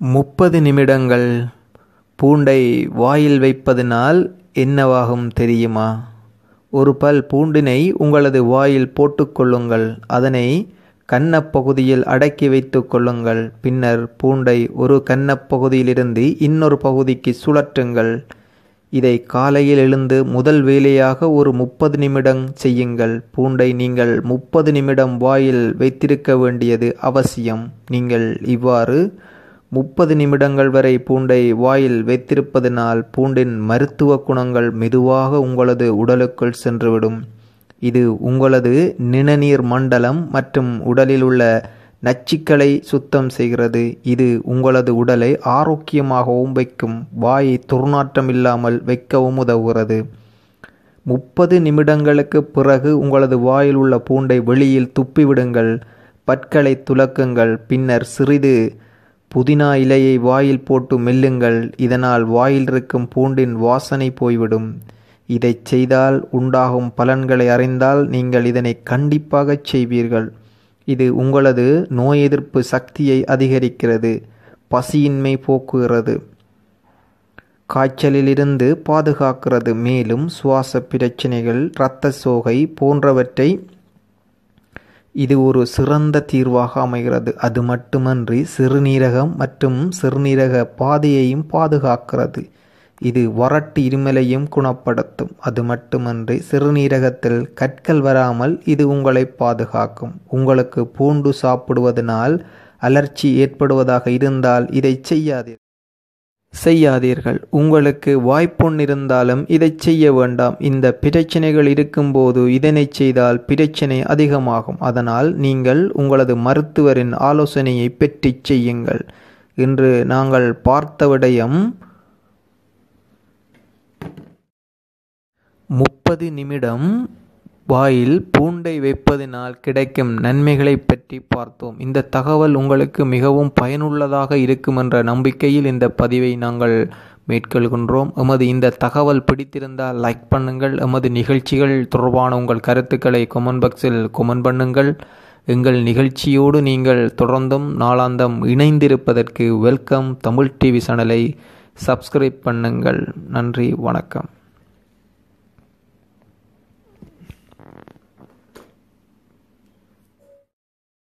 முப்பது நிமிடங்கள் பூண்டை வாயில் வைப்பதனால் என்னவாகும் தெரியுமா? ஒரு பல் பூண்டினை உங்களது வாயில் போட்டுக்கொள்ளுங்கள் அதனை கன்னப்பகுதியில் அடக்கி வைத்து கொள்ளுங்கள். பின்னர் பூண்டை ஒரு கன்னப்பகுதியிலிருந்து இன்னொரு பகுதிக்கு சுழற்றுங்கள். இதை காலையில் எழுந்து முதல் வேலையாக ஒரு முப்பது நிமிடம் செய்யுங்கள். பூண்டை நீங்கள் முப்பது நிமிடம் வாயில் வைத்திருக்க வேண்டியது அவசியம். நீங்கள் இவ்வாறு முப்பது நிமிடங்கள் வரை பூண்டை வாயில் வைத்திருப்பதனால் பூண்டின் மருத்துவ குணங்கள் மெதுவாக உங்களது உடலுக்குள் சென்றுவிடும். இது உங்களது நிணநீர் மண்டலம் மற்றும் உடலில் உள்ள நச்சுக்களை சுத்தம் செய்கிறது. இது உங்களது உடலை ஆரோக்கியமாகவும் வைக்கும். வாயை துர்நாற்றம் இல்லாமல் வைக்கவும் உதவுகிறது. முப்பது நிமிடங்களுக்கு பிறகு உங்களது வாயில் உள்ள பூண்டை வெளியில் துப்பிவிடுங்கள். பற்களை துலக்குங்கள். பின்னர் சிறிது புதினா இலையை வாயில் போட்டு மெல்லுங்கள் இதனால் வாயில் இருக்கும் பூண்டின் வாசனை போய்விடும். இதை செய்தால் உண்டாகும் பலன்களை அறிந்தால் நீங்கள் இதனை கண்டிப்பாக செய்வீர்கள். இது உங்களது நோய் எதிர்ப்பு சக்தியை அதிகரிக்கிறது பசியின்மை போக்குகிறது. காய்ச்சலிலிருந்து பாதுகாக்கிறது மேலும் சுவாச பிரச்சனைகள் இரத்த சோகை போன்றவற்றை இது ஒரு சிறந்த தீர்வாக அமைகிறது. அது மட்டுமன்றி சிறுநீரகம் மற்றும் சிறுநீரக பாதையையும் பாதுகாக்கிறது. இது வறட்டு இருமலையும் குணப்படுத்தும். அது மட்டுமன்றி சிறுநீரகத்தில் கற்கள் வராமல் இது உங்களை பாதுகாக்கும். உங்களுக்கு பூண்டு சாப்பிடுவதனால் அலர்ச்சி ஏற்படுவதாக இருந்தால் இதை செய்யாதீர்கள் செய்யாதீர்கள். உங்களுக்கு வாய்ப்பொன்னிருந்தாலும் இதை செய்ய வேண்டாம். இந்த பிரச்சனைகள் இருக்கும்போது இதனை செய்தால் பிரச்சனை அதிகமாகும். அதனால் நீங்கள் உங்களது மருத்துவரின் ஆலோசனையை பெற்று செய்யுங்கள். இன்று நாங்கள் பார்த்த விடயம் முப்பது நிமிடம் வாயில் பூண்டை வைப்பதனால் கிடைக்கும் நன்மைகளை பற்றி பார்த்தோம். இந்த தகவல் உங்களுக்கு மிகவும் பயனுள்ளதாக இருக்கும் என்ற நம்பிக்கையில் இந்த பதிவை நாங்கள் மேற்கொள்கின்றோம். எமது இந்த தகவல் பிடித்திருந்தால் லைக் பண்ணுங்கள். எமது நிகழ்ச்சிகள் தொடர்பான உங்கள் கருத்துக்களை கொமெண்ட் பாக்ஸில் கொமெண்ட் பண்ணுங்கள். எங்கள் நிகழ்ச்சியோடு நீங்கள் தொடர்ந்தும் நாளாந்தம் இணைந்திருப்பதற்கு வெல்கம் தமிழ் டிவி சேனலை சப்ஸ்கிரைப் பண்ணுங்கள். நன்றி வணக்கம்.